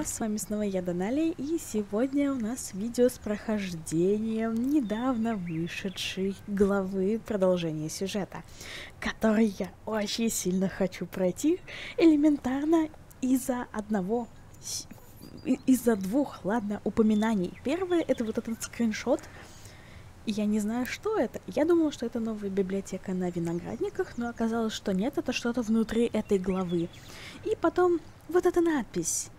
друзья, с вами снова я, Донали, и сегодня у нас видео с прохождением недавно вышедшей главы продолжения сюжета, который я очень сильно хочу пройти элементарно из-за одного, из-за двух, ладно, упоминаний. Первое — это вот этот скриншот, и я не знаю, что это. Я думала, что это новая библиотека на виноградниках, но оказалось, что нет, это что-то внутри этой главы. И потом вот эта надпись,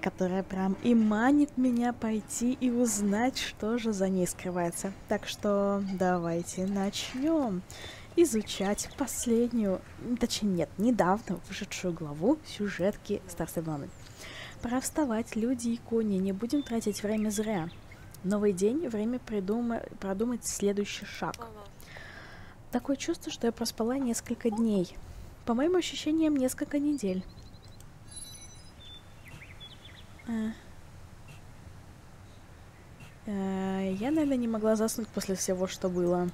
которая прям и манит меня пойти и узнать, что же за ней скрывается. Так что давайте начнем изучать последнюю, точнее нет, недавно вышедшую главу сюжетки Старсебланы. Пора вставать, люди и кони, не будем тратить время зря. Новый день, время придума... продумать следующий шаг. Такое чувство, что я проспала несколько дней. По моим ощущениям, несколько недель. А. А, я, наверное, не могла заснуть после всего, что было.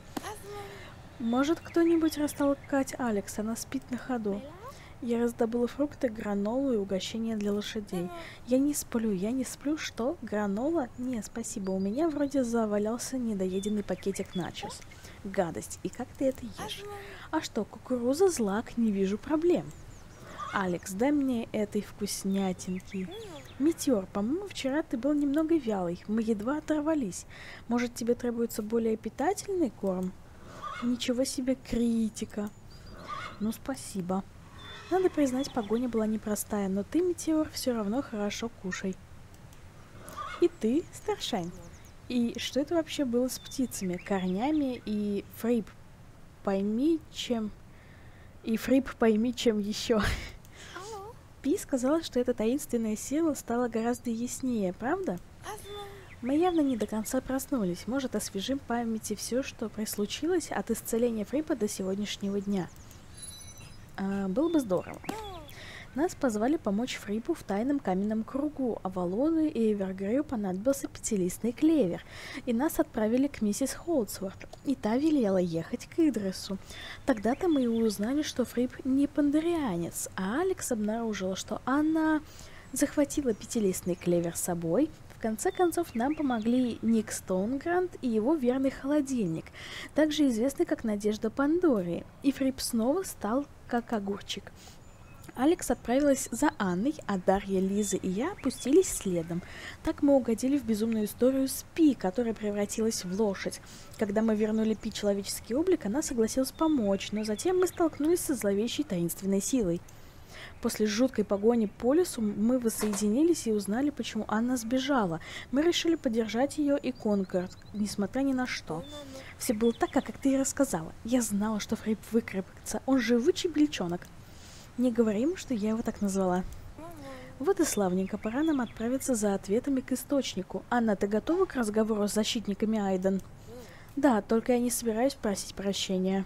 Может кто-нибудь растолкать Алекс? Она спит на ходу. Я раздобыла фрукты, гранолу и угощение для лошадей. Я не сплю, я не сплю. Что? Гранола? Не, спасибо. У меня вроде завалялся недоеденный пакетик начос. Гадость. И как ты это ешь? А что, кукуруза злак, не вижу проблем. Алекс, дай мне этой вкуснятинки. Метеор, по-моему, вчера ты был немного вялый. Мы едва оторвались. Может, тебе требуется более питательный корм? Ничего себе критика. Ну, спасибо. Надо признать, погоня была непростая, но ты, Метеор, все равно хорошо кушай. И ты, Starshine. И что это вообще было с птицами, корнями и Фрип? Пойми, чем... И Фрип пойми, чем еще. Пи сказала, что эта таинственная сила стала гораздо яснее, правда? Мы явно не до конца проснулись. Может, освежим памяти все, что проислучилось от исцеления Фрипа до сегодняшнего дня. А, было бы здорово. Нас позвали помочь Фрипу в тайном каменном кругу, а Валону и Эвергрею понадобился пятилистный клевер, и нас отправили к миссис Холдсворт, и та велела ехать к Идресу. Тогда-то мы и узнали, что Фрип не пандарианец, а Алекс обнаружила, что она захватила пятилистный клевер с собой, в конце концов, нам помогли Ник Стоунгрант и его верный холодильник, также известный как Надежда Пандории, и Фрип снова стал как огурчик. Алекс отправилась за Анной, а Дарья, Лиза и я опустились следом. Так мы угодили в безумную историю с Пи, которая превратилась в лошадь. Когда мы вернули Пи человеческий облик, она согласилась помочь, но затем мы столкнулись со зловещей таинственной силой. После жуткой погони по лесу мы воссоединились и узнали, почему Анна сбежала. Мы решили поддержать ее и Конкорд, несмотря ни на что. Все было так, как ты и рассказала. Я знала, что Фрейп выкрепится. Он живучий бельчонок. Не говорим, что я его так назвала. Вот и славненько, пора нам отправиться за ответами к источнику. Анна, ты готова к разговору с защитниками Айден? Да, только я не собираюсь просить прощения.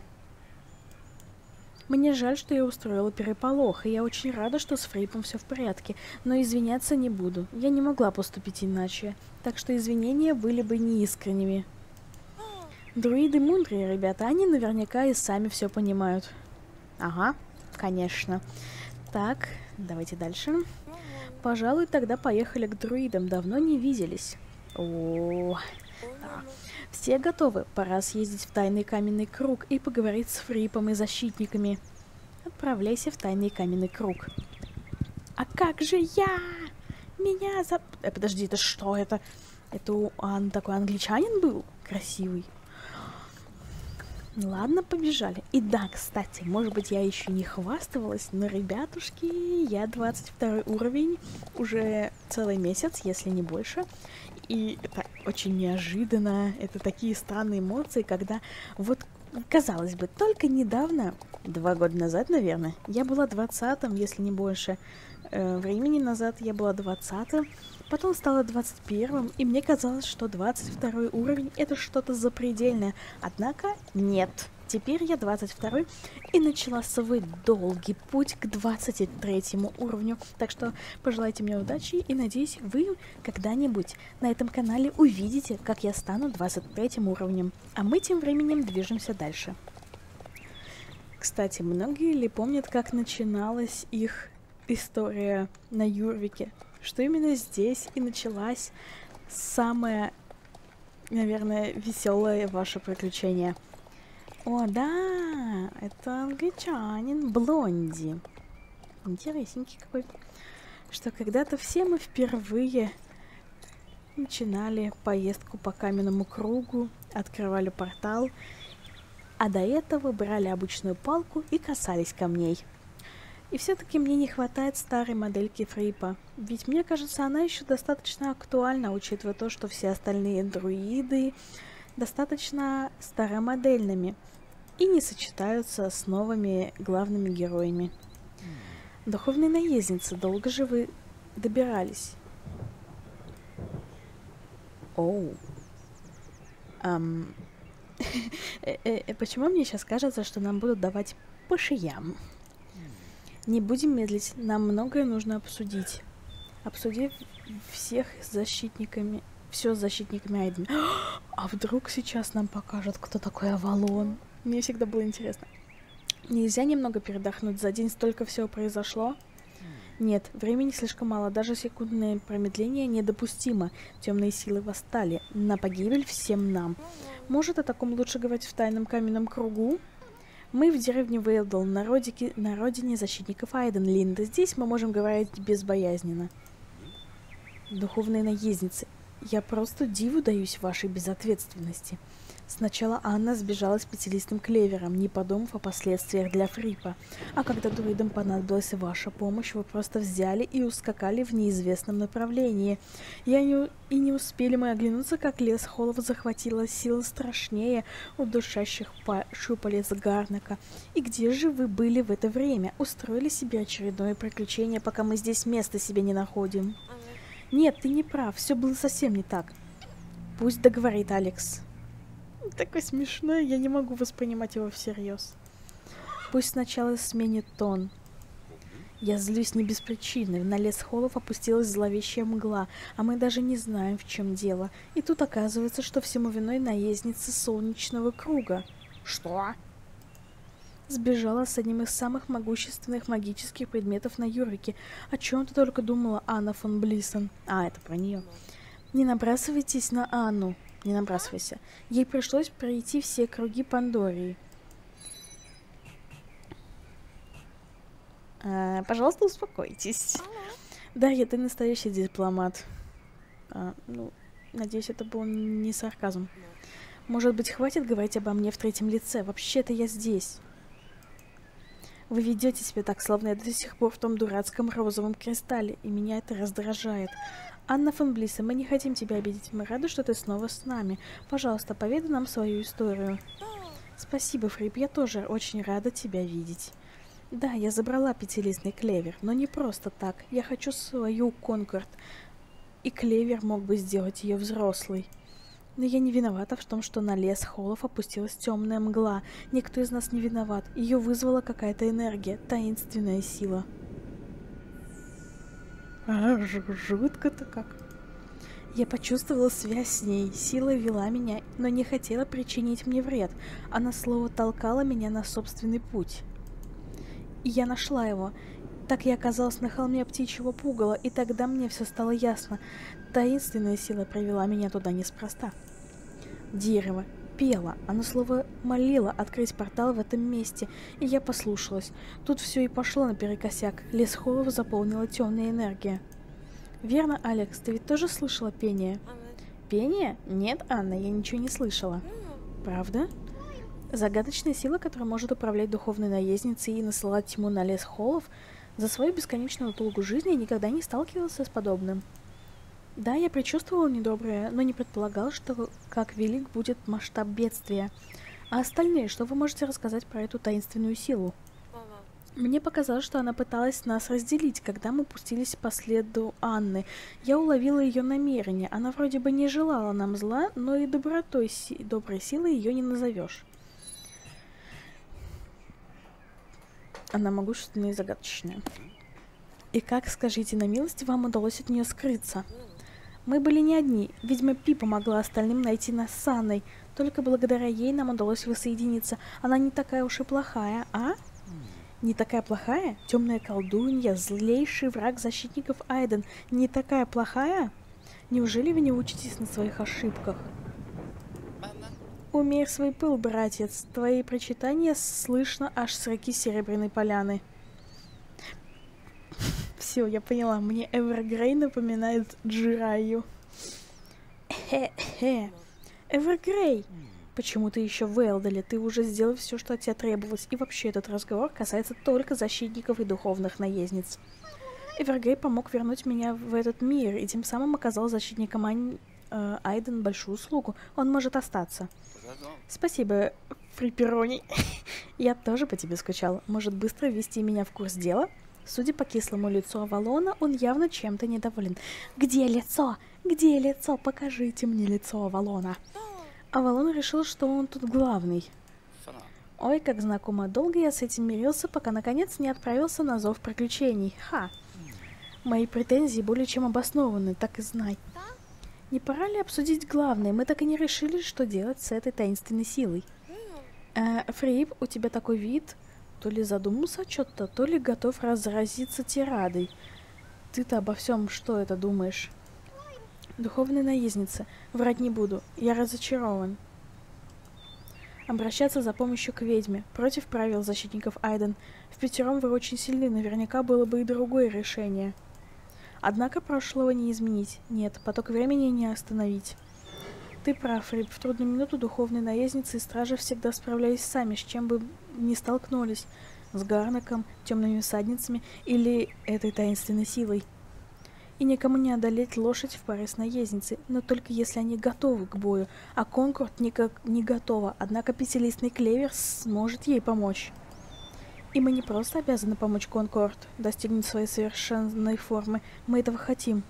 Мне жаль, что я устроила переполох, и я очень рада, что с Фрейпом все в порядке, но извиняться не буду. Я не могла поступить иначе, так что извинения были бы неискренними. Друиды мудрые, ребята, они наверняка и сами все понимают. Ага, конечно. Так, давайте дальше. Пожалуй, тогда поехали к друидам. Давно не виделись. О, да. Все готовы. Пора съездить в тайный каменный круг и поговорить с Фрипом и защитниками. Отправляйся в тайный каменный круг. А как же я? Меня за... Э, подожди, это что это? Это он такой англичанин был? Красивый. Ладно, побежали. И да, кстати, может быть, я еще не хвасталась, но, ребятушки, я 22 уровень уже целый месяц, если не больше. И это очень неожиданно, это такие странные эмоции, когда вот, казалось бы, только недавно, два года назад, наверное, я была 20 если не больше, э, времени назад я была 20 потом стала 21 и мне казалось, что 22 уровень это что-то запредельное. Однако нет. Теперь я 22 и начала свой долгий путь к 23 уровню. Так что пожелайте мне удачи и надеюсь, вы когда-нибудь на этом канале увидите, как я стану 23 уровнем. А мы тем временем движемся дальше. Кстати, многие ли помнят, как начиналась их история на Юрвике? что именно здесь и началась самое, наверное, веселое ваше приключение. О, да, это англичанин Блонди. Интересненький какой. Что когда-то все мы впервые начинали поездку по каменному кругу, открывали портал, а до этого брали обычную палку и касались камней. И все-таки мне не хватает старой модельки Фрипа, ведь мне кажется, она еще достаточно актуальна, учитывая то, что все остальные друиды достаточно старомодельными и не сочетаются с новыми главными героями. Духовные наездницы, долго же вы добирались? Оу. Um, почему мне сейчас кажется, что нам будут давать по шиям? Не будем медлить, нам многое нужно обсудить. Обсудив всех защитниками, все с защитниками Айден. А вдруг сейчас нам покажут, кто такой Авалон? Мне всегда было интересно. Нельзя немного передохнуть, за день столько всего произошло. Нет, времени слишком мало, даже секундное промедление недопустимо. Темные силы восстали. На погибель всем нам. Может, о таком лучше говорить в тайном каменном кругу? Мы в деревне Вейлдл, на, родике, на родине защитников Айденлинда. Здесь мы можем говорить безбоязненно. Духовные наездницы, я просто диву даюсь вашей безответственности. Сначала Анна сбежала с пятилистным клевером, не подумав о последствиях для Фрипа. А когда друидам понадобилась ваша помощь, вы просто взяли и ускакали в неизвестном направлении. Я не... И не успели мы оглянуться, как лес Холлов захватила сила страшнее удушащих па... шупалец Гарнака. И где же вы были в это время? Устроили себе очередное приключение, пока мы здесь места себе не находим? Нет, ты не прав, все было совсем не так. Пусть договорит Алекс такой смешной, я не могу воспринимать его всерьез. Пусть сначала сменит тон. Я злюсь не без причины. На лес холлов опустилась зловещая мгла, а мы даже не знаем, в чем дело. И тут оказывается, что всему виной наездница солнечного круга. Что? Сбежала с одним из самых могущественных магических предметов на Юрике. О чем ты только думала, Анна фон Блисон? А, это про нее. Не набрасывайтесь на Анну. Не набрасывайся. Ей пришлось пройти все круги Пандории. А, пожалуйста, успокойтесь. Дарья, ты настоящий дипломат. А, ну, надеюсь, это был не сарказм. Может быть, хватит говорить обо мне в третьем лице? Вообще-то я здесь. Вы ведете себя так, словно я до сих пор в том дурацком розовом кристалле, и меня это раздражает. Анна фон Блисса, мы не хотим тебя обидеть. Мы рады, что ты снова с нами. Пожалуйста, поведай нам свою историю. Спасибо, Фрип, я тоже очень рада тебя видеть. Да, я забрала пятилистный клевер, но не просто так. Я хочу свою Конкорд. И клевер мог бы сделать ее взрослой. Но я не виновата в том, что на лес холлов опустилась темная мгла. Никто из нас не виноват. Ее вызвала какая-то энергия, таинственная сила. А, жутко-то как. Я почувствовала связь с ней, сила вела меня, но не хотела причинить мне вред. Она слово толкала меня на собственный путь. И я нашла его. Так я оказалась на холме птичьего пугала, и тогда мне все стало ясно. Таинственная сила привела меня туда неспроста. Дерево, пела, оно слово молило открыть портал в этом месте, и я послушалась. Тут все и пошло наперекосяк, лес хоррора заполнила темная энергия. Верно, Алекс, ты ведь тоже слышала пение? Пение? Нет, Анна, я ничего не слышала. Правда? Загадочная сила, которая может управлять духовной наездницей и насылать тьму на лес холлов, за свою бесконечную долгу жизни никогда не сталкивался с подобным. Да, я предчувствовала недоброе, но не предполагал, что как велик будет масштаб бедствия. А остальные, что вы можете рассказать про эту таинственную силу? Мне показалось, что она пыталась нас разделить, когда мы пустились по следу Анны. Я уловила ее намерение. Она вроде бы не желала нам зла, но и добротой, си доброй силой ее не назовешь. Она могущественная и загадочная. И как, скажите на милость, вам удалось от нее скрыться? Мы были не одни. Ведьма Пи помогла остальным найти нас с Анной. Только благодаря ей нам удалось воссоединиться. Она не такая уж и плохая, а? Не такая плохая? Темная колдунья, злейший враг защитников Айден. Не такая плохая? Неужели вы не учитесь на своих ошибках? Умерь свой пыл, братец. Твои прочитания слышно аж с реки Серебряной Поляны. Все, я поняла. Мне Эвергрей напоминает Джираю. Хе-хе. Эвергрей! Почему ты еще в Элдале? Ты уже сделал все, что от тебя требовалось. И вообще этот разговор касается только защитников и духовных наездниц. Эвергрей помог вернуть меня в этот мир, и тем самым оказал защитникам Ань... Э, Айден большую услугу. Он может остаться. Спасибо, Фриперони. Я тоже по тебе скучал. Может быстро ввести меня в курс дела? Судя по кислому лицу Авалона, он явно чем-то недоволен. «Где лицо? Где лицо? Покажите мне лицо Авалона!» Авалон решил, что он тут главный. Ой, как знакомо, долго я с этим мирился, пока наконец не отправился на зов приключений. Ха! Мои претензии более чем обоснованы, так и знай. Не пора ли обсудить главное? Мы так и не решили, что делать с этой таинственной силой. Э, Фрип, у тебя такой вид, то ли задумался о чем-то, то ли готов разразиться тирадой. Ты-то обо всем что это думаешь? Духовная наездница. Врать не буду. Я разочарован. Обращаться за помощью к ведьме. Против правил защитников Айден. В пятером вы очень сильны. Наверняка было бы и другое решение. Однако прошлого не изменить. Нет, поток времени не остановить. Ты прав, Рип. В трудную минуту духовные наездницы и стражи всегда справлялись сами, с чем бы ни столкнулись. С Гарнаком, темными всадницами или этой таинственной силой. И никому не одолеть лошадь в паре с наездницей, но только если они готовы к бою, а Конкорд никак не готова, однако пятилистный клевер сможет ей помочь. И мы не просто обязаны помочь Конкорд достигнуть своей совершенной формы, мы этого хотим.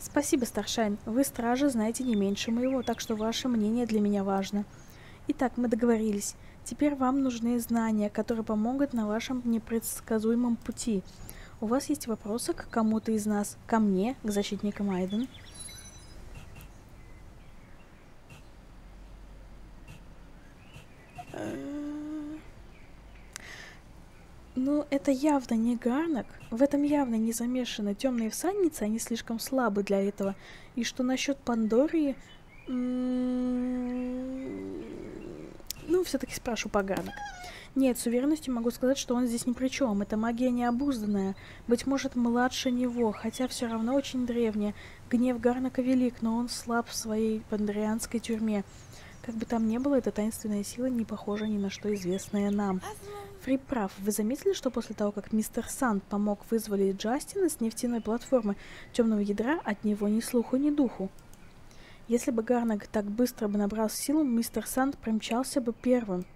Спасибо, Старшайн. Вы, стражи, знаете не меньше моего, так что ваше мнение для меня важно. Итак, мы договорились. Теперь вам нужны знания, которые помогут на вашем непредсказуемом пути. У вас есть вопросы к кому-то из нас? Ко мне, к защитникам Айден? Ну, это явно не Гарнак. В этом явно не замешаны темные всадницы, они слишком слабы для этого. И что насчет Пандории? Ну, все-таки спрошу по Гарнак. Нет, с уверенностью могу сказать, что он здесь ни при чем. Это магия необузданная. Быть может, младше него, хотя все равно очень древняя. Гнев Гарнака велик, но он слаб в своей пандрианской тюрьме. Как бы там ни было, эта таинственная сила не похожа ни на что известное нам. Фри прав. Вы заметили, что после того, как мистер Санд помог вызволить Джастина с нефтяной платформы темного ядра, от него ни слуху, ни духу? Если бы Гарнак так быстро бы набрал силу, мистер Санд примчался бы первым.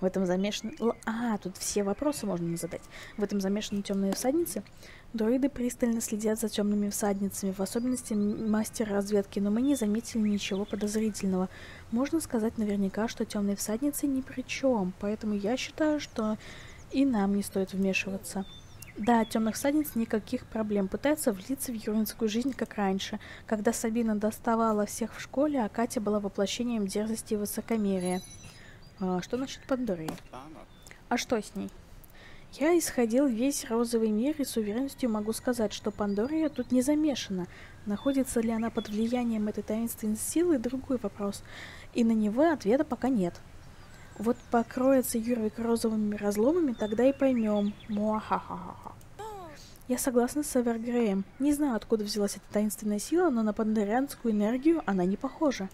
В этом замешаны... А, тут все вопросы можно задать. В этом замешаны темные всадницы. Дроиды пристально следят за темными всадницами, в особенности мастер разведки, но мы не заметили ничего подозрительного. Можно сказать наверняка, что темные всадницы ни при чем, поэтому я считаю, что и нам не стоит вмешиваться. Да, темных всадниц никаких проблем. Пытаются влиться в юринскую жизнь, как раньше, когда Сабина доставала всех в школе, а Катя была воплощением дерзости и высокомерия. А, что насчет Пандоры? А что с ней? Я исходил весь розовый мир и с уверенностью могу сказать, что Пандория тут не замешана. Находится ли она под влиянием этой таинственной силы – другой вопрос. И на него ответа пока нет. Вот покроется Юрвик розовыми разломами, тогда и поймем. Муахахахаха. Я согласна с Эвергреем. Не знаю, откуда взялась эта таинственная сила, но на пандорианскую энергию она не похожа.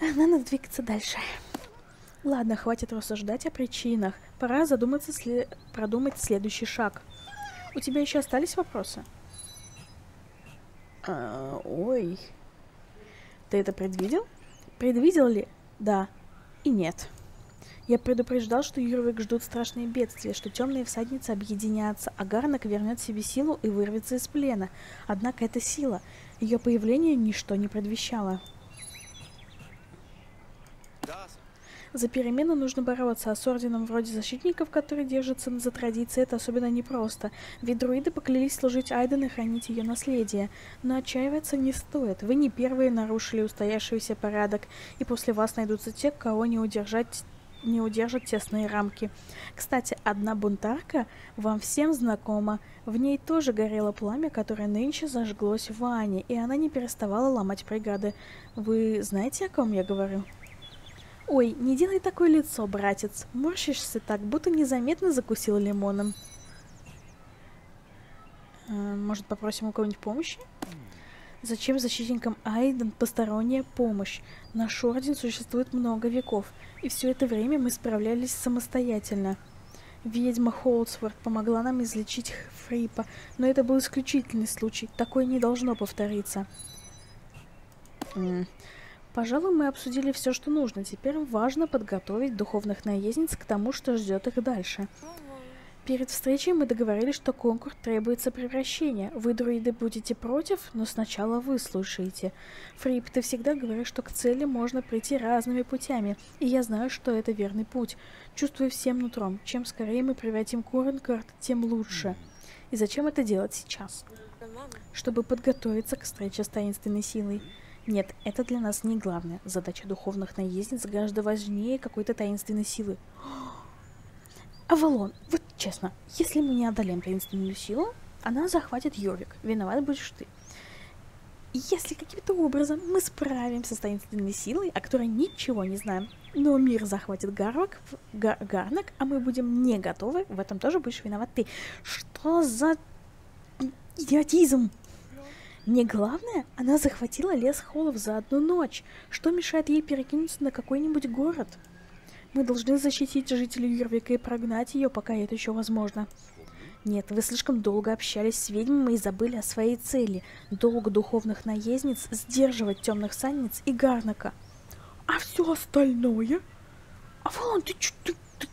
Надо двигаться дальше. Ладно, хватит рассуждать о причинах. Пора задуматься, сле... продумать следующий шаг. У тебя еще остались вопросы? А, ой. Ты это предвидел? Предвидел ли? Да. И нет. Я предупреждал, что Юрвик ждут страшные бедствия, что темные всадницы объединятся, а Гарнак вернет себе силу и вырвется из плена. Однако эта сила, ее появление ничто не предвещало. За перемену нужно бороться, а с орденом вроде защитников, которые держатся за традиции, это особенно непросто. Ведь друиды поклялись служить Айден и хранить ее наследие. Но отчаиваться не стоит. Вы не первые нарушили устоявшийся порядок, и после вас найдутся те, кого не удержать не удержат тесные рамки. Кстати, одна бунтарка вам всем знакома. В ней тоже горело пламя, которое нынче зажглось в Ане, и она не переставала ломать преграды. Вы знаете, о ком я говорю? Ой, не делай такое лицо, братец. Морщишься так, будто незаметно закусил лимоном. Э, может, попросим у кого-нибудь помощи? Зачем защитникам Айден посторонняя помощь? Наш орден существует много веков, и все это время мы справлялись самостоятельно. Ведьма Холдсворт помогла нам излечить Фрипа, но это был исключительный случай, такое не должно повториться. Пожалуй, мы обсудили все, что нужно. Теперь важно подготовить духовных наездниц к тому, что ждет их дальше. Перед встречей мы договорились, что конкурс требуется превращения. Вы, друиды, будете против, но сначала вы слушаете. Фрип, ты всегда говоришь, что к цели можно прийти разными путями, и я знаю, что это верный путь. Чувствую всем нутром. Чем скорее мы превратим Коренкарт, тем лучше. И зачем это делать сейчас? Чтобы подготовиться к встрече с таинственной силой. Нет, это для нас не главное. Задача духовных наездниц гораздо важнее какой-то таинственной силы. Авалон, вот честно, если мы не одолеем таинственную силу, она захватит Йовик. Виноват будешь ты. Если каким-то образом мы справимся с таинственной силой, о которой ничего не знаем, но мир захватит Гарвак, гар, Гарнак, а мы будем не готовы, в этом тоже будешь виноват ты. Что за идиотизм? Не главное, она захватила лес Холлов за одну ночь. Что мешает ей перекинуться на какой-нибудь город? Мы должны защитить жителей Юрвика и прогнать ее, пока это еще возможно. Нет, вы слишком долго общались с ведьмами и забыли о своей цели. Долг духовных наездниц сдерживать темных санниц и Гарнака. А все остальное? А вон ты, ты, ты,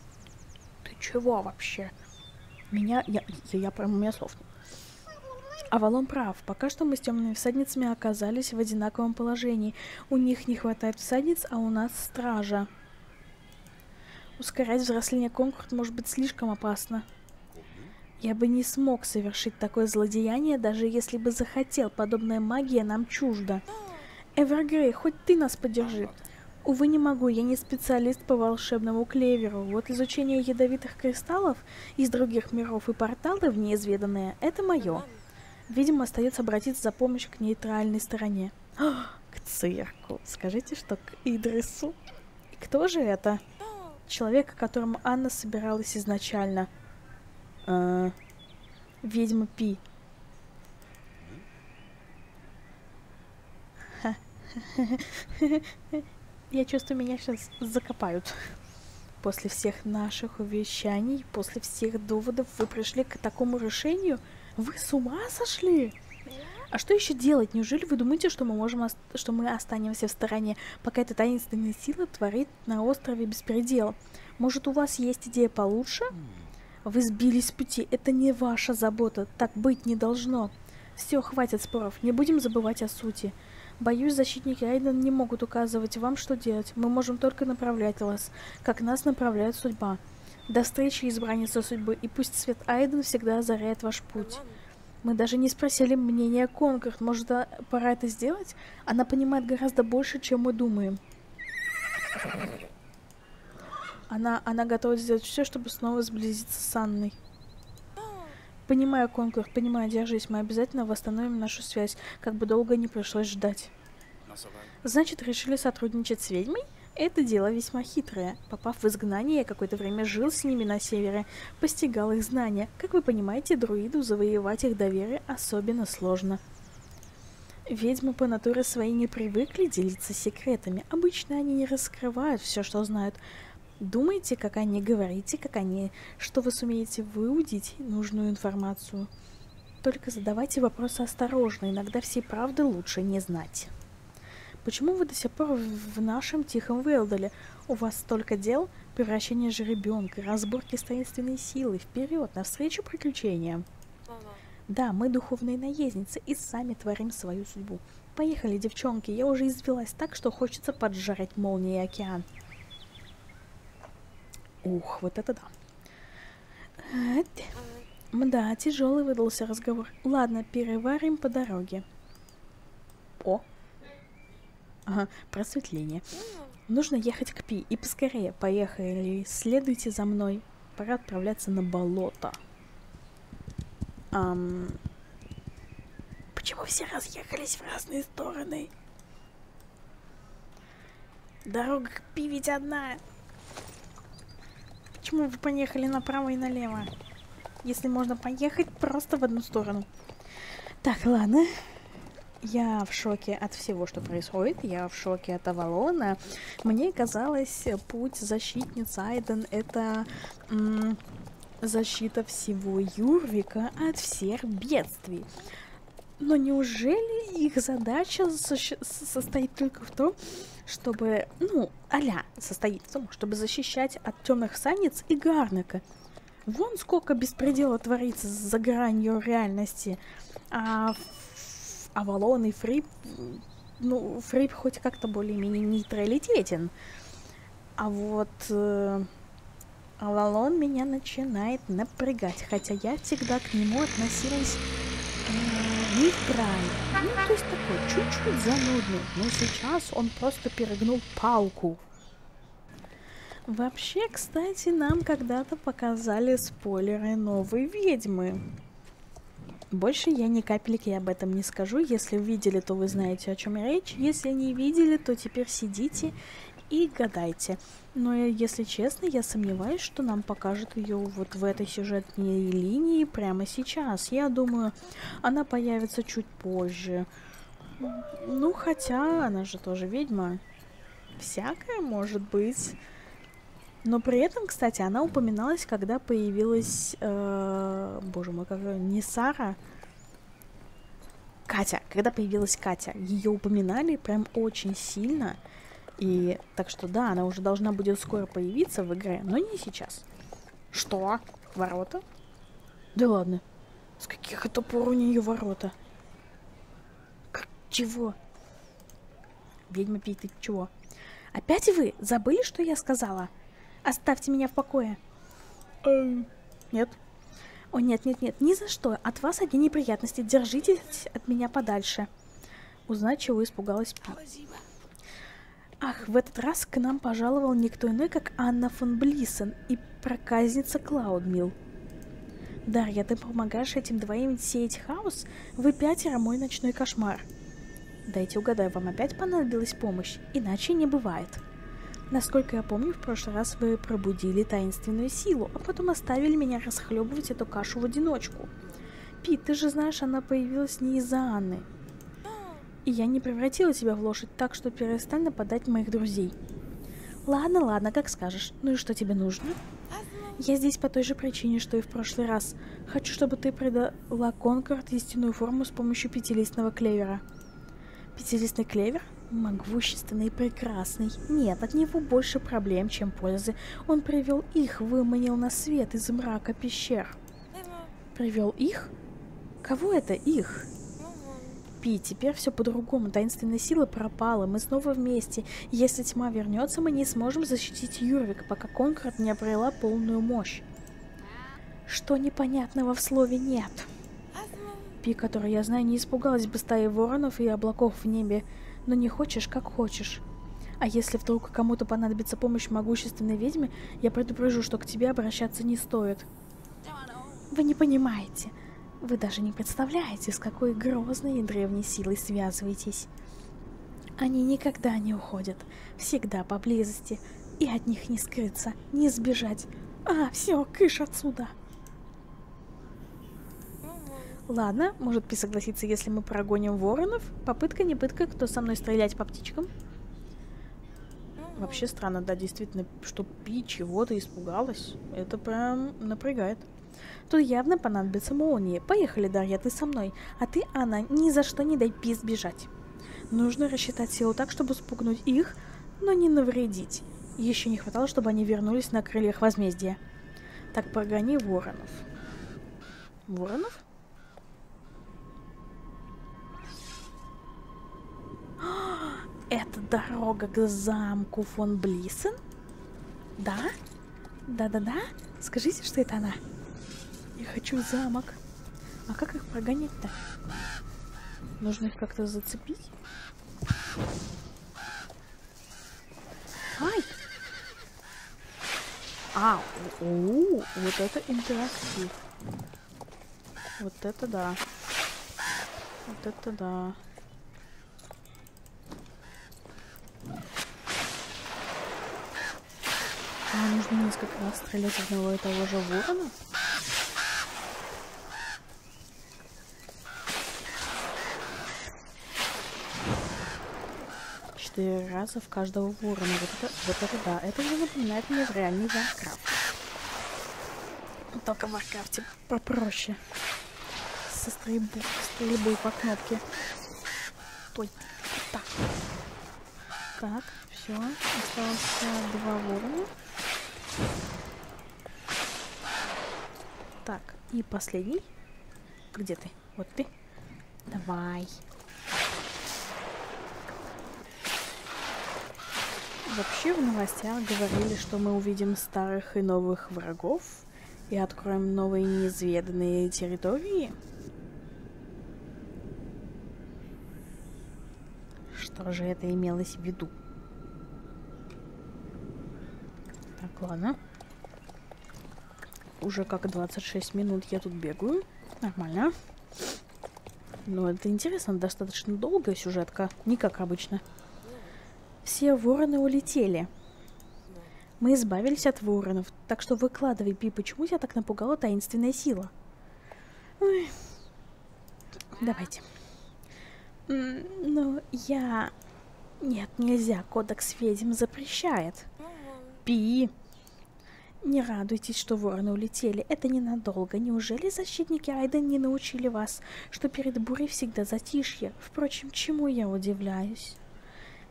чего вообще? Меня, я, я, я прям, у меня слов Авалон прав. Пока что мы с темными всадницами оказались в одинаковом положении. У них не хватает всадниц, а у нас стража. Ускорять взросление конкурс может быть слишком опасно. Я бы не смог совершить такое злодеяние, даже если бы захотел. Подобная магия нам чужда. Эвергрей, хоть ты нас поддержи. Увы, не могу, я не специалист по волшебному клеверу. Вот изучение ядовитых кристаллов из других миров и порталы в неизведанное — это мое. Видимо, остается обратиться за помощью к нейтральной стороне. О, к цирку. Скажите, что к Идрису? И кто же это? человека, которому Анна собиралась изначально. Э, ведьма Пи. Я чувствую, меня сейчас закопают. После всех наших увещаний, после всех доводов вы пришли к такому решению? Вы с ума сошли? А что еще делать? Неужели вы думаете, что мы можем, что мы останемся в стороне, пока эта таинственная сила творит на острове беспредел? Может, у вас есть идея получше? Вы сбились с пути. Это не ваша забота. Так быть не должно. Все, хватит споров. Не будем забывать о сути. Боюсь, защитники Айден не могут указывать вам, что делать. Мы можем только направлять вас, как нас направляет судьба. До встречи, избранница судьбы, и пусть свет Айден всегда озаряет ваш путь. Мы даже не спросили мнения Конкорд. Может, а, пора это сделать? Она понимает гораздо больше, чем мы думаем. Она, она готова сделать все, чтобы снова сблизиться с Анной. Понимаю, Конкорд, понимаю, держись. Мы обязательно восстановим нашу связь, как бы долго не пришлось ждать. Значит, решили сотрудничать с ведьмой? Это дело весьма хитрое. Попав в изгнание, я какое-то время жил с ними на севере, постигал их знания. Как вы понимаете, друиду завоевать их доверие особенно сложно. Ведьмы по натуре своей не привыкли делиться секретами. Обычно они не раскрывают все, что знают. Думайте, как они говорите, как они, что вы сумеете выудить нужную информацию. Только задавайте вопросы осторожно, иногда все правды лучше не знать. Почему вы до сих пор в нашем тихом Велдале? У вас столько дел? Превращение жеребенка, разборки с таинственной силой. Вперед, навстречу приключениям. Да, мы духовные наездницы и сами творим свою судьбу. Поехали, девчонки, я уже извелась так, что хочется поджарить молнии и океан. Ух, вот это да. Да, тяжелый выдался разговор. Ладно, переварим по дороге. О, Ага, просветление. Нужно ехать к Пи. И поскорее. Поехали. Следуйте за мной. Пора отправляться на болото. Ам... Почему все разъехались в разные стороны? Дорога к Пи ведь одна. Почему вы поехали направо и налево? Если можно поехать просто в одну сторону. Так, ладно. Я в шоке от всего, что происходит. Я в шоке от Авалона. Мне казалось, путь защитницы Айден это защита всего Юрвика от всех бедствий. Но неужели их задача со состоит только в том, чтобы, ну, аля состоит в том, чтобы защищать от темных санец и Гарнека? Вон сколько беспредела творится за гранью реальности. А Авалон и Фрип, ну, Фрип хоть как-то более-менее нейтралитетен. А вот э, Авалон меня начинает напрягать, хотя я всегда к нему относилась э, нейтрально. Ну, то есть такой, чуть-чуть занудный. Но сейчас он просто перегнул палку. Вообще, кстати, нам когда-то показали спойлеры новой ведьмы. Больше я ни капельки об этом не скажу. Если видели, то вы знаете, о чем речь. Если не видели, то теперь сидите и гадайте. Но, если честно, я сомневаюсь, что нам покажут ее вот в этой сюжетной линии прямо сейчас. Я думаю, она появится чуть позже. Ну, хотя она же тоже ведьма. Всякое может быть. Но при этом, кстати, она упоминалась, когда появилась, э, боже мой, как не Сара, Катя. Когда появилась Катя, ее упоминали прям очень сильно. И так что да, она уже должна будет скоро появиться в игре, но не сейчас. Что? Ворота? Да ладно. С каких это пор у нее ворота? Как, чего? Ведьма пить, ты чего? Опять вы забыли, что я сказала? Оставьте меня в покое. Эм, нет. О, нет, нет, нет, ни за что. От вас одни неприятности. Держитесь от меня подальше. Узнать, чего испугалась Пи. Ах, в этот раз к нам пожаловал никто иной, как Анна фон Блиссен и проказница Клаудмил. Дарья, ты помогаешь этим двоим сеять хаос? Вы пятеро мой ночной кошмар. Дайте угадаю, вам опять понадобилась помощь? Иначе не бывает. Насколько я помню, в прошлый раз вы пробудили таинственную силу, а потом оставили меня расхлебывать эту кашу в одиночку. Пит, ты же знаешь, она появилась не из-за Анны. И я не превратила тебя в лошадь, так что перестань нападать моих друзей. Ладно, ладно, как скажешь. Ну и что тебе нужно? Я здесь по той же причине, что и в прошлый раз. Хочу, чтобы ты придала Конкорд истинную форму с помощью пятилистного клевера. Пятилистный клевер? Могущественный и прекрасный. Нет, от него больше проблем, чем пользы. Он привел их, выманил на свет из мрака пещер. Привел их? Кого это их? Пи, теперь все по-другому. Таинственная сила пропала. Мы снова вместе. Если тьма вернется, мы не сможем защитить Юрвик, пока Конкорд не обрела полную мощь. Что непонятного в слове «нет»? Пи, которую я знаю, не испугалась бы стаи воронов и облаков в небе но не хочешь, как хочешь. А если вдруг кому-то понадобится помощь могущественной ведьме, я предупрежу, что к тебе обращаться не стоит. Вы не понимаете. Вы даже не представляете, с какой грозной и древней силой связываетесь. Они никогда не уходят, всегда поблизости, и от них не скрыться, не сбежать. А, все, кыш отсюда. Ладно, может Пи согласится, если мы прогоним воронов. Попытка не пытка, кто со мной стрелять по птичкам? Вообще странно, да, действительно, что Пи чего-то испугалась. Это прям напрягает. Тут явно понадобится молнии. Поехали, Дарья, ты со мной. А ты, Анна, ни за что не дай Пи сбежать. Нужно рассчитать силу так, чтобы спугнуть их, но не навредить. Еще не хватало, чтобы они вернулись на крыльях возмездия. Так, прогони воронов. Воронов? Это дорога к замку фон Блиссен? Да? Да-да-да? Скажите, что это она. Я хочу замок. А как их прогонять-то? Нужно их как-то зацепить? Ай! А, о, -о вот это интерактив. Вот это да. Вот это да. А, нужно несколько раз стрелять одного и того же ворона? Четыре раза в каждого ворона. Вот это, вот это да. Это уже напоминает мне в реальный Варкрафт. Только в Варкрафте попроще. Со стрельбой, стрельбой по кнопке. Стой. Так. Так, все. Осталось два ворона. Так, и последний. Где ты? Вот ты. Давай. Вообще в новостях говорили, что мы увидим старых и новых врагов и откроем новые неизведанные территории. Что же это имелось в виду? Так, ладно. Уже как 26 минут я тут бегаю. Нормально. Но это интересно, достаточно долгая сюжетка. Не как обычно. Все вороны улетели. Мы избавились от воронов, так что выкладывай, Пи, почему тебя так напугала таинственная сила? Ой. Давайте. Ну, я... Нет, нельзя, кодекс ведьм запрещает. Пи. Не радуйтесь, что вороны улетели. Это ненадолго. Неужели защитники Айден не научили вас, что перед бурей всегда затишье? Впрочем, чему я удивляюсь?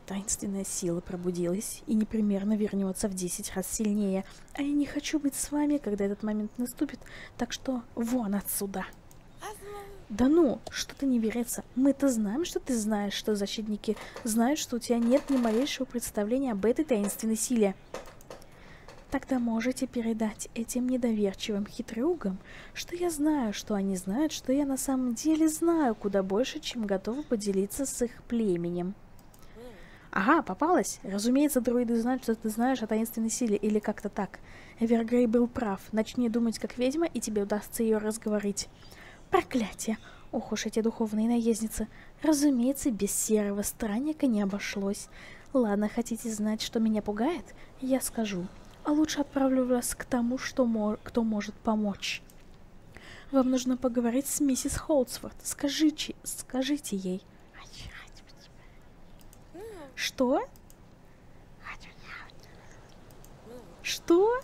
Таинственная сила пробудилась и непременно вернется в десять раз сильнее. А я не хочу быть с вами, когда этот момент наступит, так что вон отсюда. Да ну, что-то не верится. Мы-то знаем, что ты знаешь, что защитники знают, что у тебя нет ни малейшего представления об этой таинственной силе. Тогда можете передать этим недоверчивым хитрюгам, что я знаю, что они знают, что я на самом деле знаю куда больше, чем готова поделиться с их племенем. Ага, попалась. Разумеется, друиды знают, что ты знаешь о таинственной силе, или как-то так. Эвергрей был прав. Начни думать как ведьма, и тебе удастся ее разговорить. Проклятие! Ох уж эти духовные наездницы. Разумеется, без серого странника не обошлось. Ладно, хотите знать, что меня пугает? Я скажу а лучше отправлю вас к тому, что мо кто может помочь. Вам нужно поговорить с миссис Холдсворт. Скажите, скажите ей. Что? Что?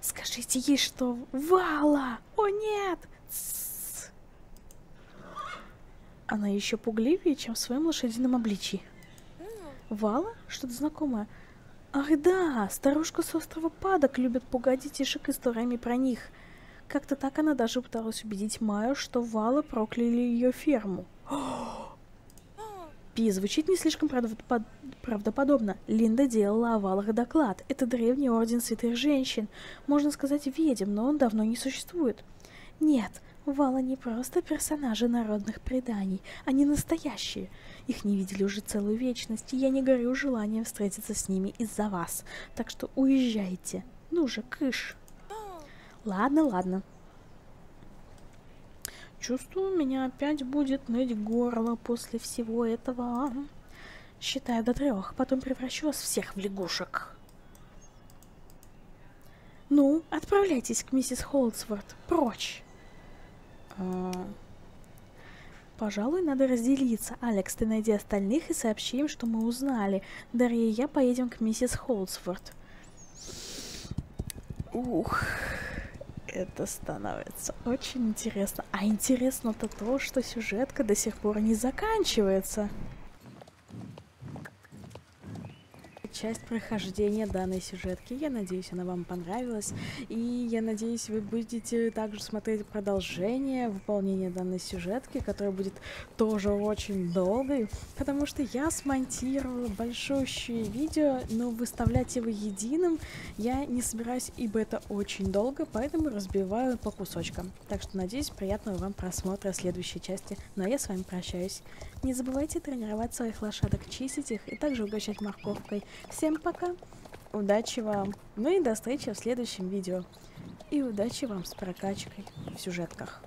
Скажите ей, что Вала! О нет! Тс Она еще пугливее, чем в своем лошадином обличии. Вала? Что-то знакомое. Ах да, старушка с острова Падок любит пугать детишек историями про них. Как-то так она даже пыталась убедить Майю, что Вала прокляли ее ферму. Пи, звучит не слишком правдоподобно. Линда делала о Валах доклад. Это древний орден святых женщин. Можно сказать, ведьм, но он давно не существует. Нет, Вала не просто персонажи народных преданий, они настоящие. Их не видели уже целую вечность, и я не горю желанием встретиться с ними из-за вас. Так что уезжайте. Ну же, кыш. Ладно, ладно. Чувствую, меня опять будет ныть горло после всего этого. Считаю до трех, потом превращу вас всех в лягушек. Ну, отправляйтесь к миссис Холдсворт. Прочь. А, пожалуй, надо разделиться. Алекс, ты найди остальных и сообщи им, что мы узнали. Дарья и я поедем к миссис Холдсворт. Ух, это становится очень интересно. А интересно-то то, что сюжетка до сих пор не заканчивается. Часть прохождения данной сюжетки. Я надеюсь, она вам понравилась. И я надеюсь, вы будете также смотреть продолжение выполнения данной сюжетки, которая будет тоже очень долгой, потому что я смонтировала большущее видео, но выставлять его единым я не собираюсь, ибо это очень долго, поэтому разбиваю по кусочкам. Так что надеюсь, приятного вам просмотра следующей части. Ну а я с вами прощаюсь. Не забывайте тренировать своих лошадок, чистить их и также угощать морковкой. Всем пока! Удачи вам. Ну и до встречи в следующем видео. И удачи вам с прокачкой в сюжетках.